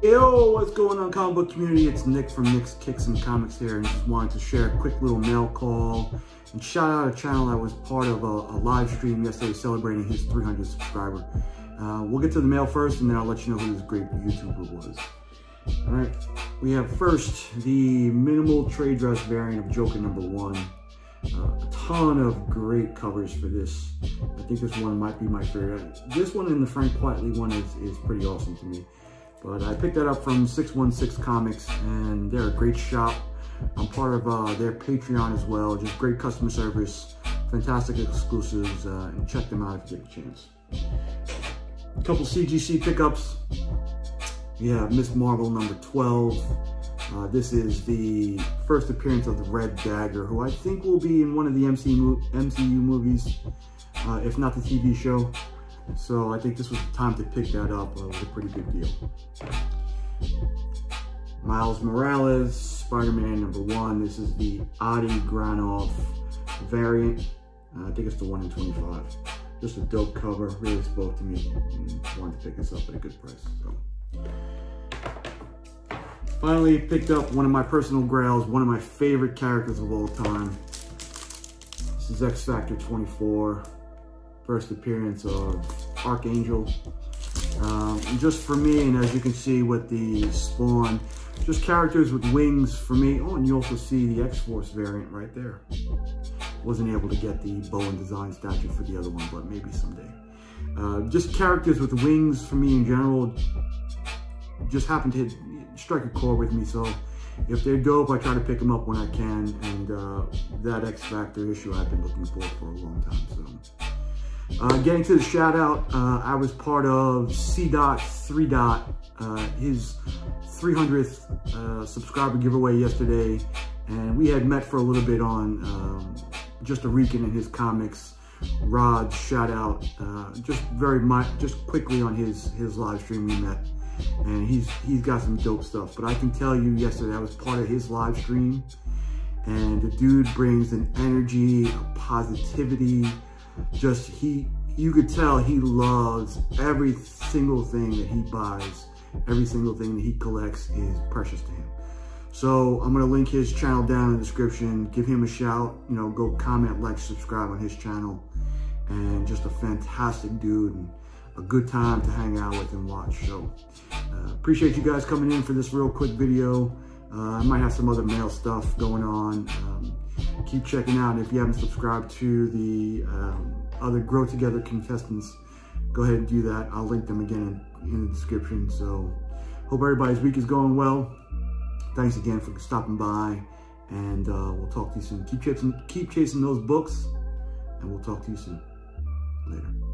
Yo, what's going on comic book community? It's Nick from Nick's Kix and Comics here and just wanted to share a quick little mail call and shout out a channel that was part of a, a live stream yesterday celebrating his 300 subscriber. Uh, we'll get to the mail first and then I'll let you know who this great YouTuber was. All right, we have first the minimal trade dress variant of Joker number one. Uh, ton of great covers for this. I think this one might be my favorite. This one and the Frank Quitely one is, is pretty awesome to me. But I picked that up from 616 Comics, and they're a great shop. I'm part of uh, their Patreon as well. Just great customer service, fantastic exclusives, uh, and check them out if you get a chance. A couple CGC pickups. Have Miss Marvel number 12. Uh, this is the first appearance of the Red Dagger, who I think will be in one of the MCU, MCU movies, uh, if not the TV show. So I think this was the time to pick that up. Uh, it was a pretty big deal. Miles Morales, Spider-Man number one. This is the Adi Granov variant. Uh, I think it's the one in 25. Just a dope cover, really spoke to me. And wanted to pick this up at a good price. So. Finally picked up one of my personal grails, one of my favorite characters of all time. This is X Factor 24 first appearance of Archangel. Um, just for me, and as you can see with the Spawn, just characters with wings for me. Oh, and you also see the X-Force variant right there. Wasn't able to get the Bowen Design statue for the other one, but maybe someday. Uh, just characters with wings for me in general just happened to hit, strike a chord with me. So if they're dope, I try to pick them up when I can. And uh, that X Factor issue I've been looking for for a long time. So. Uh, getting to the shout out, uh, I was part of C Dot 3 Dot, uh, his 300th uh, subscriber giveaway yesterday, and we had met for a little bit on um, just a weekend in his comics. Rod shout out, uh, just very much, just quickly on his his live stream we met, and he's he's got some dope stuff. But I can tell you, yesterday I was part of his live stream, and the dude brings an energy, a positivity just he, you could tell he loves every single thing that he buys. Every single thing that he collects is precious to him. So I'm gonna link his channel down in the description. Give him a shout, you know, go comment, like, subscribe on his channel. And just a fantastic dude and a good time to hang out with and watch. So uh, appreciate you guys coming in for this real quick video. Uh, I might have some other mail stuff going on. Um, keep checking out. If you haven't subscribed to the um, other Grow Together contestants, go ahead and do that. I'll link them again in, in the description. So hope everybody's week is going well. Thanks again for stopping by and uh, we'll talk to you soon. Keep chasing, keep chasing those books and we'll talk to you soon. Later.